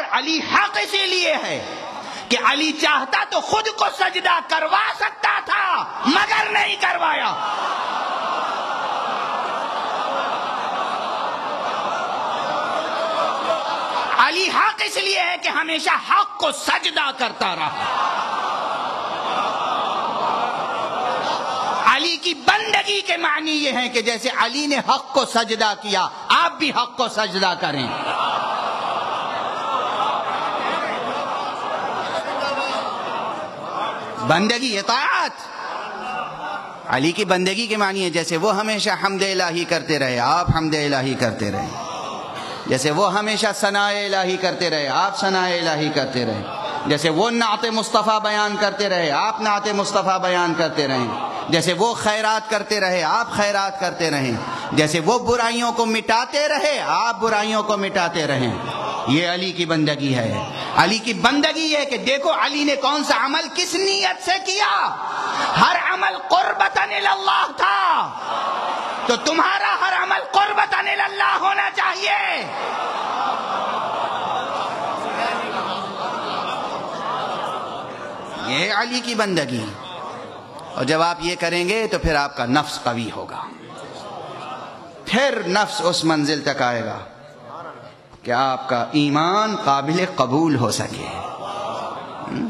और अली हक इसीलिए है कि अली चाहता तो खुद को सजदा करवा सकता था, मगर नहीं करवाया। अली हक इसलिए है कि हमेशा हक को सजदा करता रहा। अली की बंदगी के मानी ये है कि जैसे अली ने हक को सजदा किया, आप भी हक को सजदा करें। बंदगी इतात अली की बंदगी के मानिए जैसे वो हमेशा हमद इलाही करते रहे, आप हमद इलाही करते रहे। जैसे वो हमेशा सनाए इलाही करते रहे, आप सनाए इलाही करते रहे। जैसे वो नात मुस्तफ़ा बयान करते रहे, आप नात मुस्तफ़ा बयान करते रहे। जैसे वो खैरात करते रहे, आप खैरात करते रहे। जैसे वो बुराइयों को मिटाते रहे, आप बुराइयों को मिटाते रहे। ये अली की बंदगी है। अली की बंदगी है कि देखो अली ने कौन सा अमल किस नीयत से किया? हर अमल कुर्बतन था। तो तुम्हारा हर अमल कुर्बतन होना चाहिए। ये अली की बंदगी। और जब आप ये करेंगे तो फिर आपका नफ्स कवी होगा। फिर नफ्स उस मंजिल तक आएगा। क्या आपका ईमान काबिल कबूल हो सके? हम्म?